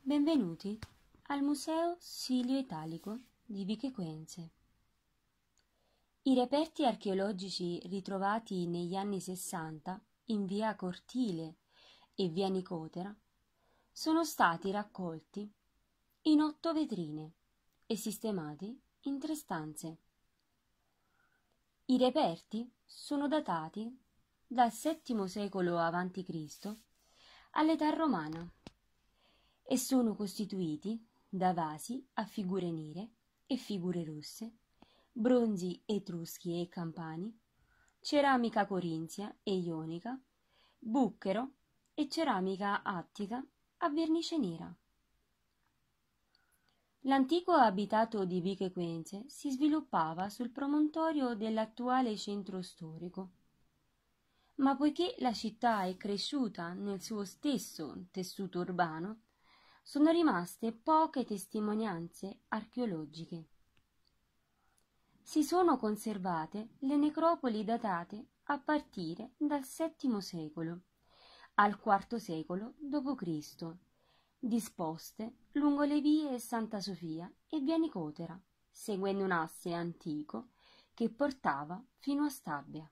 Benvenuti al Museo Silio Italico di Viche Quenze. I reperti archeologici ritrovati negli anni Sessanta in via Cortile e via Nicotera sono stati raccolti in otto vetrine e sistemati in tre stanze. I reperti sono datati dal VII secolo a.C. all'età romana e sono costituiti da vasi a figure nere e figure rosse, bronzi etruschi e campani, ceramica corinzia e ionica, bucchero e ceramica attica a vernice nera. L'antico abitato di Viche Quenze si sviluppava sul promontorio dell'attuale centro storico. Ma poiché la città è cresciuta nel suo stesso tessuto urbano, sono rimaste poche testimonianze archeologiche. Si sono conservate le necropoli datate a partire dal VII secolo al IV secolo d.C., disposte lungo le vie Santa Sofia e via Nicotera, seguendo un asse antico che portava fino a Stabia.